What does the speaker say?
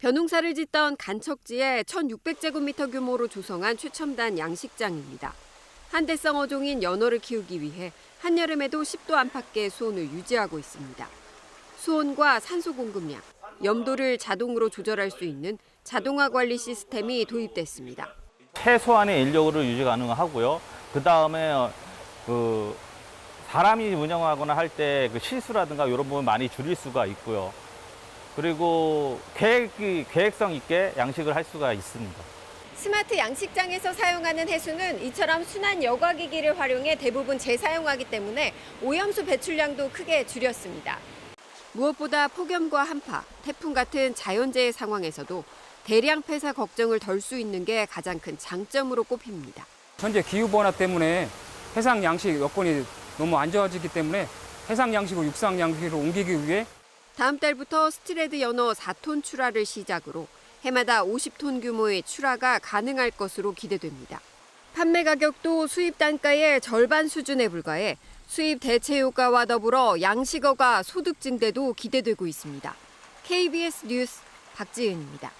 벼농사를 짓던 간척지에 1,600제곱미터 규모로 조성한 최첨단 양식장입니다. 한대성 어종인 연어를 키우기 위해 한여름에도 10도 안팎의 수온을 유지하고 있습니다. 수온과 산소 공급량, 염도를 자동으로 조절할 수 있는 자동화 관리 시스템이 도입됐습니다. 최소한의 인력으로 유지 가능하고요. 그 다음에 그 사람이 운영하거나 할 때 그 실수라든가 이런 부분 많이 줄일 수가 있고요. 그리고 계획, 계획성 있게 양식을 할 수가 있습니다. 스마트 양식장에서 사용하는 해수는 이처럼 순환 여과기기를 활용해 대부분 재사용하기 때문에 오염수 배출량도 크게 줄였습니다. 무엇보다 폭염과 한파, 태풍 같은 자연재해 상황에서도 대량 폐사 걱정을 덜 수 있는 게 가장 큰 장점으로 꼽힙니다. 현재 기후 변화 때문에 해상 양식 여건이 너무 안 좋아지기 때문에 해상 양식을 육상 양식으로 옮기기 위해 다음 달부터 스트레드 연어 4톤 출하를 시작으로 해마다 50톤 규모의 출하가 가능할 것으로 기대됩니다. 판매 가격도 수입 단가의 절반 수준에 불과해 수입 대체 효과와 더불어 양식어가 소득 증대도 기대되고 있습니다. KBS 뉴스 박지은입니다.